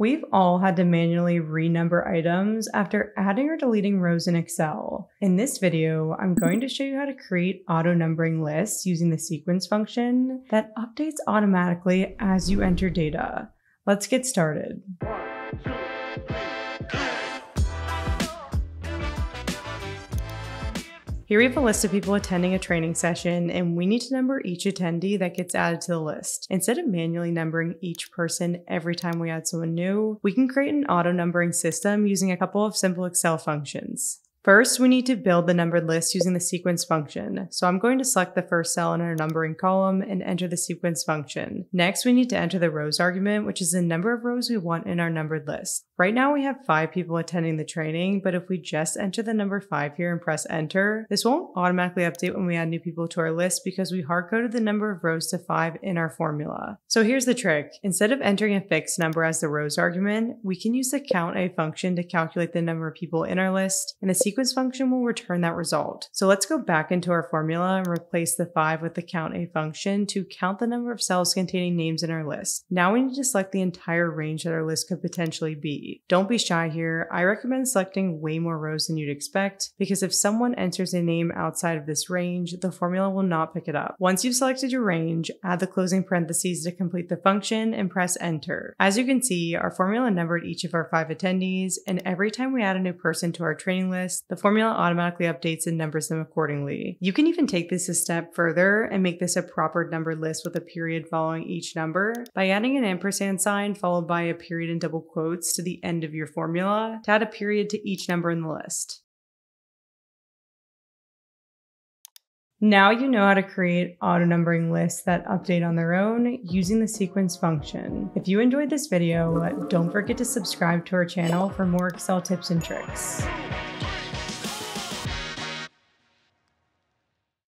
We've all had to manually renumber items after adding or deleting rows in Excel. In this video, I'm going to show you how to create auto numbering lists using the sequence function that updates automatically as you enter data. Let's get started. Here we have a list of people attending a training session, and we need to number each attendee that gets added to the list. Instead of manually numbering each person every time we add someone new, we can create an auto numbering system using a couple of simple Excel functions. First, we need to build the numbered list using the sequence function. So I'm going to select the first cell in our numbering column and enter the sequence function. Next, we need to enter the rows argument, which is the number of rows we want in our numbered list. Right now we have five people attending the training, but if we just enter the number five here and press enter, this won't automatically update when we add new people to our list because we hard-coded the number of rows to five in our formula. So here's the trick. Instead of entering a fixed number as the rows argument, we can use the COUNTA function to calculate the number of people in our list, and the sequence function will return that result. So let's go back into our formula and replace the five with the COUNTA function to count the number of cells containing names in our list. Now we need to select the entire range that our list could potentially be. Don't be shy here. I recommend selecting way more rows than you'd expect because if someone enters a name outside of this range, the formula will not pick it up. Once you've selected your range, add the closing parentheses to complete the function and press enter. As you can see, our formula numbered each of our five attendees, and every time we add a new person to our training list, the formula automatically updates and numbers them accordingly. You can even take this a step further and make this a proper numbered list with a period following each number by adding an ampersand sign followed by a period in double quotes to end of your formula to add a period to each number in the list. Now you know how to create auto numbering lists that update on their own using the sequence function. If you enjoyed this video, don't forget to subscribe to our channel for more Excel tips and tricks.